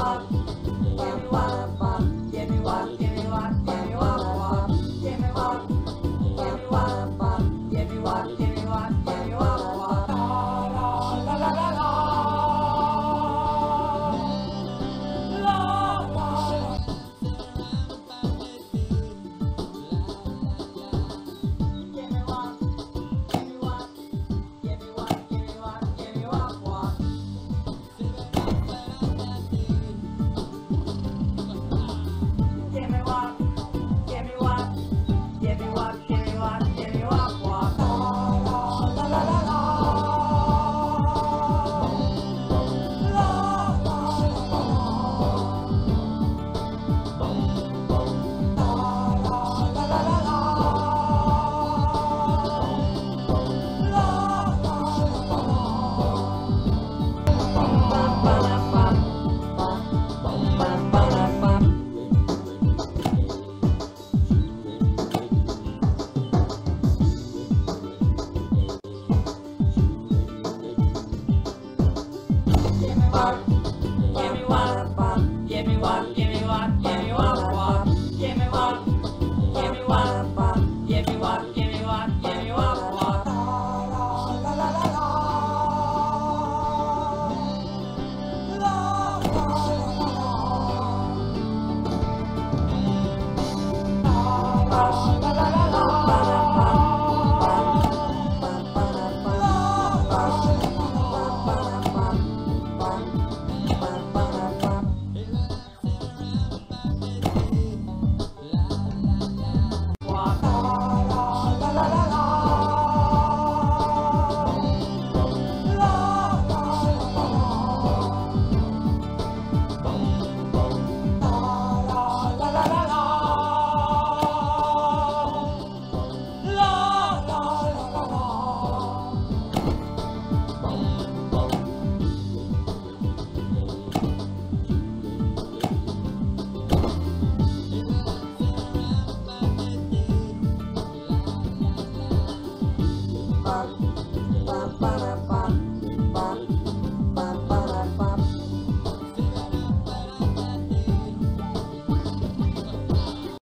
Bobby, Bobby, Bobby. wash